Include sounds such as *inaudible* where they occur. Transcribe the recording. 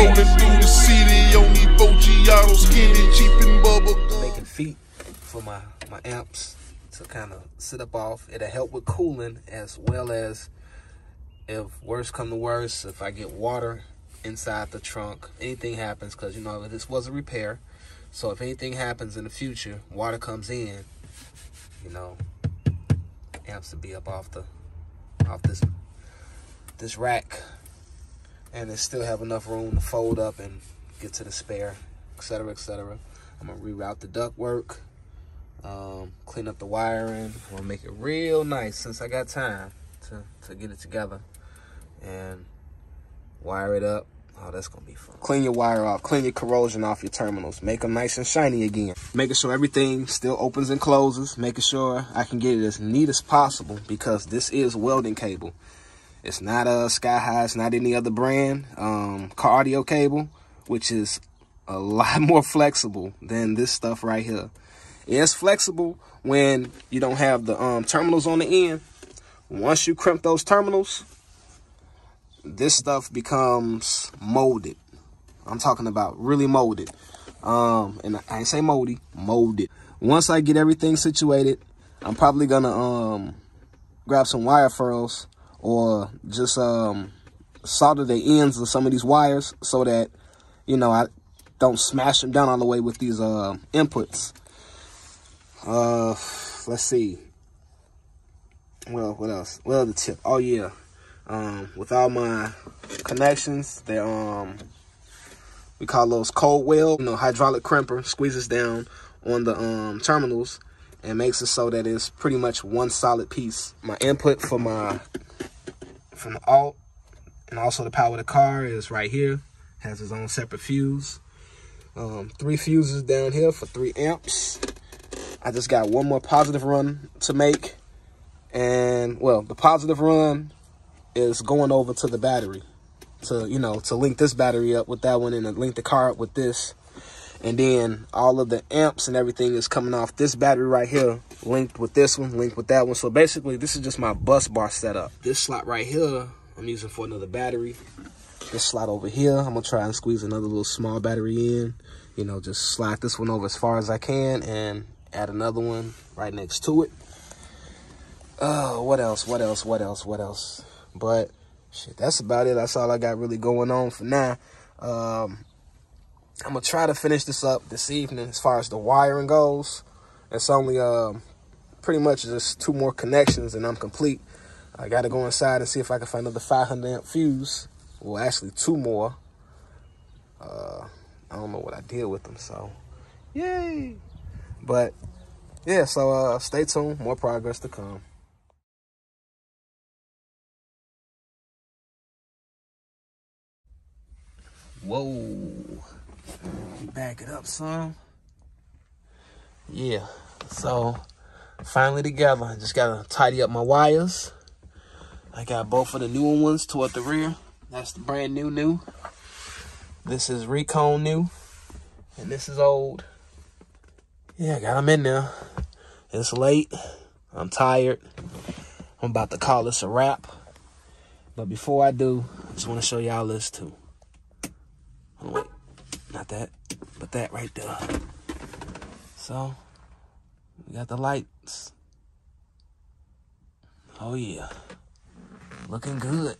Rolling through the city on these Foggiato, skinny, cheap and bubble gum. Making feet for my, my amps to kind of sit up off. It'll help with cooling as well as if worse come to worse, if I get water inside the trunk, anything happens, because you know this was a repair. So if anything happens in the future, water comes in, you know, amps to be up off the off this this rack and it still have enough room to fold up and get to the spare, etc., etc. I'm gonna reroute the duct work, um, clean up the wiring. I'm gonna make it real nice since I got time to, to get it together and wire it up. Oh, that's gonna be fun. Clean your wire off, clean your corrosion off your terminals, make them nice and shiny again. Making sure everything still opens and closes, making sure I can get it as neat as possible because this is welding cable. It's not a Sky High, it's not any other brand. Um, car audio cable, which is a *laughs* lot more flexible than this stuff right here. It's flexible when you don't have the um, terminals on the end. Once you crimp those terminals, this stuff becomes molded. I'm talking about really molded. Um, and I ain't say moldy, molded. Once I get everything situated, I'm probably gonna um grab some wire ferrules or just um solder the ends of some of these wires so that you know I don't smash them down all the way with these uh inputs. Uh, let's see. Well, what else? Well, the tip. Oh yeah. Um, with all my connections, they um we call those cold weld, you know, hydraulic crimper squeezes down on the um terminals and makes it so that it's pretty much one solid piece. My input for my from the alt and also the power of the car is right here. Has its own separate fuse. Um, three fuses down here for three amps. I just got one more positive run to make. And well, the positive run is going over to the battery to, you know, to link this battery up with that one and link the car up with this. And then all of the amps and everything is coming off this battery right here, linked with this one, linked with that one. So basically, this is just my bus bar setup. This slot right here, I'm using for another battery. This slot over here, I'm gonna try and squeeze another little small battery in. You know, just slide this one over as far as I can and add another one right next to it. Oh, what else? What else? What else? What else? But shit, that's about it. That's all I got really going on for now. Um, I'm gonna try to finish this up this evening as far as the wiring goes. It's only um, pretty much just two more connections and I'm complete. I gotta go inside and see if I can find another 500 amp fuse. Well, actually two more. Uh, I don't know what I did with them, so yay. But yeah, so uh, stay tuned. More progress to come. Whoa. Back it up some. Yeah. So finally together. I just gotta tidy up my wires. I got both of the newer ones toward the rear. That's the brand new new. This is Recon new. And this is old. Yeah, I got them in there. It's late. I'm tired. I'm about to call this a wrap. But before I do, I just want to show y'all this too. Oh, wait, not that, but that right there. So, we got the lights. Oh yeah, looking good.